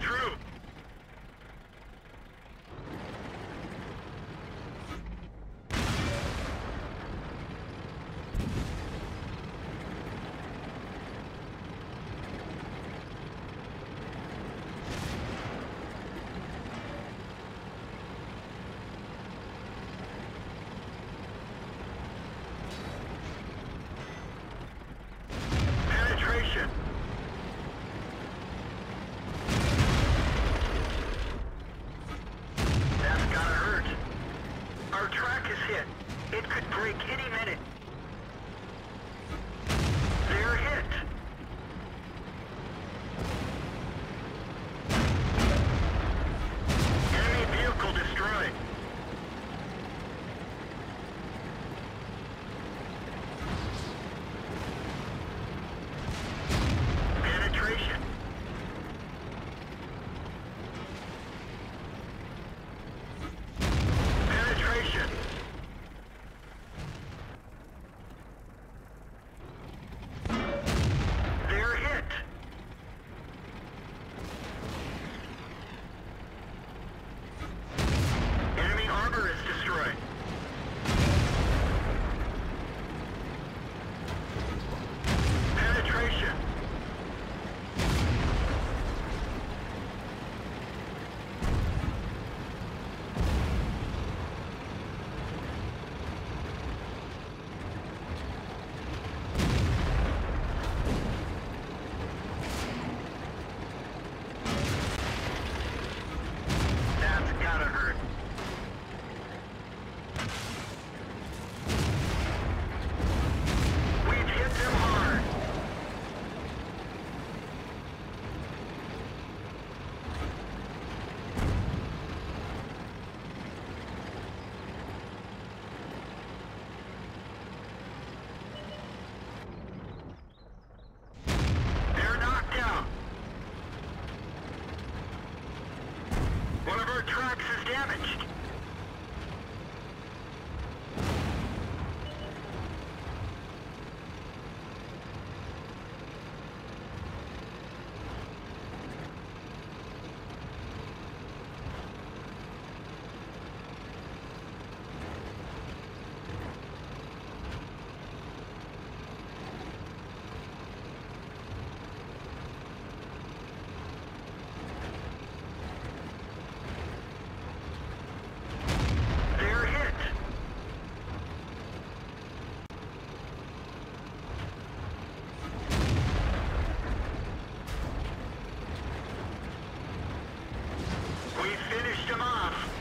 through. tracks is damaged. them off.